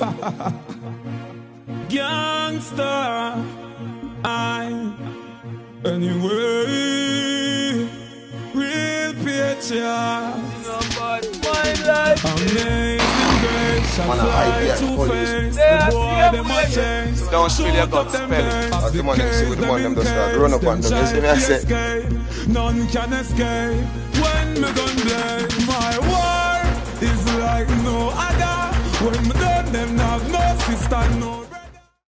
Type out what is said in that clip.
Gangster, I anyway, real picture. My life. Amazing grace, I fly hide to face. The boy, yeah, them a chase. Don't spill your guts, them spell it. veins. That's the one them see with the one them just start run up on them. them You see me, I try say? None can escape when me gun blade. When me done them have no sister, no